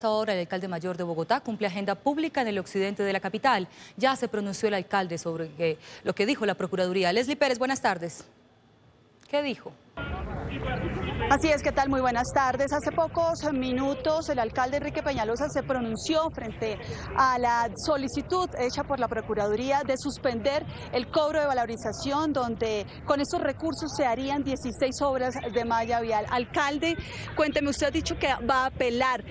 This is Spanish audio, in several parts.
Ahora el alcalde mayor de Bogotá cumple agenda pública en el occidente de la capital. Ya se pronunció el alcalde sobre lo que dijo la Procuraduría. Leslie Pérez, buenas tardes. ¿Qué dijo? Así es, ¿qué tal? Muy buenas tardes. Hace pocos minutos el alcalde Enrique Peñalosa se pronunció frente a la solicitud hecha por la Procuraduría de suspender el cobro de valorización, donde con estos recursos se harían 16 obras de malla vial. Alcalde, cuénteme, usted ha dicho que va a apelar.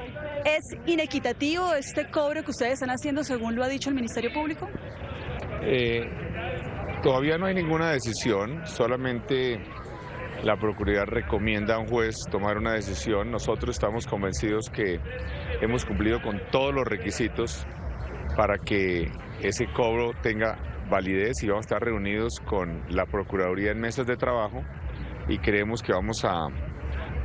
¿Es inequitativo este cobro que ustedes están haciendo según lo ha dicho el Ministerio Público? Eh, todavía no hay ninguna decisión, solamente la Procuraduría recomienda a un juez tomar una decisión. Nosotros estamos convencidos que hemos cumplido con todos los requisitos para que ese cobro tenga validez y vamos a estar reunidos con la Procuraduría en mesas de trabajo y creemos que vamos a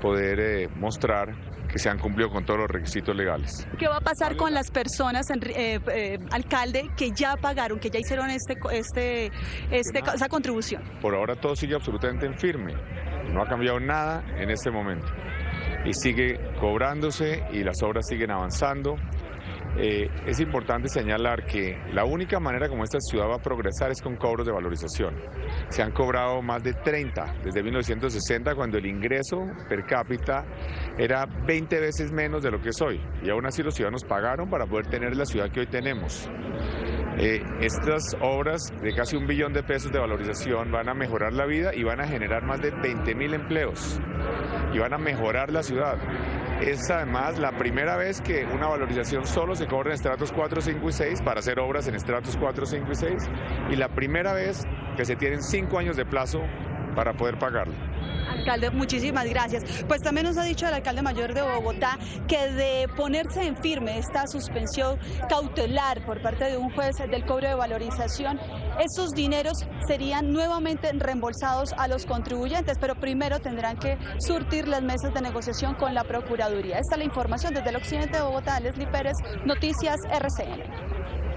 poder eh, mostrar que se han cumplido con todos los requisitos legales. ¿Qué va a pasar con las personas, eh, eh, alcalde, que ya pagaron, que ya hicieron este, este, este, esa contribución? Por ahora todo sigue absolutamente en firme. No ha cambiado nada en este momento. Y sigue cobrándose y las obras siguen avanzando. Eh, es importante señalar que la única manera como esta ciudad va a progresar es con cobros de valorización. Se han cobrado más de 30 desde 1960 cuando el ingreso per cápita era 20 veces menos de lo que es hoy. Y aún así los ciudadanos pagaron para poder tener la ciudad que hoy tenemos. Eh, estas obras de casi un billón de pesos de valorización van a mejorar la vida y van a generar más de 20 mil empleos y van a mejorar la ciudad. Es además la primera vez que una valorización solo se cobra en estratos 4, 5 y 6 para hacer obras en estratos 4, 5 y 6 y la primera vez que se tienen 5 años de plazo para poder pagarlo. Alcalde, muchísimas gracias. Pues también nos ha dicho el alcalde mayor de Bogotá que de ponerse en firme esta suspensión cautelar por parte de un juez del cobro de valorización, esos dineros serían nuevamente reembolsados a los contribuyentes, pero primero tendrán que surtir las mesas de negociación con la Procuraduría. Esta es la información desde el occidente de Bogotá. Leslie Pérez, Noticias RCN.